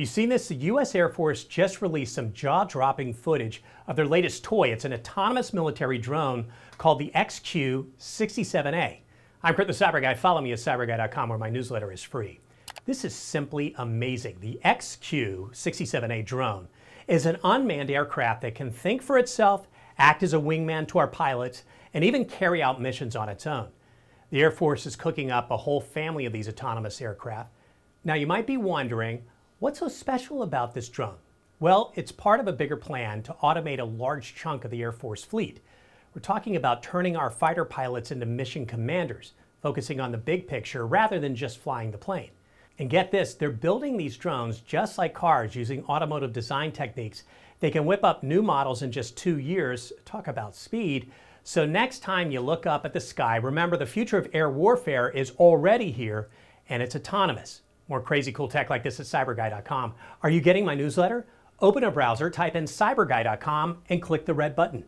Have you seen this? The U.S. Air Force just released some jaw dropping footage of their latest toy. It's an autonomous military drone called the XQ 67A. I'm Kurt the Cyber Guy. Follow me at cyberguy.com where my newsletter is free. This is simply amazing. The XQ 67A drone is an unmanned aircraft that can think for itself, act as a wingman to our pilots, and even carry out missions on its own. The Air Force is cooking up a whole family of these autonomous aircraft. Now, you might be wondering, What's so special about this drone? Well, it's part of a bigger plan to automate a large chunk of the Air Force fleet. We're talking about turning our fighter pilots into mission commanders, focusing on the big picture rather than just flying the plane. And get this, they're building these drones just like cars using automotive design techniques. They can whip up new models in just two years. Talk about speed. So next time you look up at the sky, remember the future of air warfare is already here and it's autonomous. More crazy cool tech like this at cyberguy.com. Are you getting my newsletter? Open a browser, type in cyberguy.com, and click the red button.